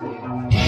Música